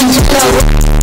Música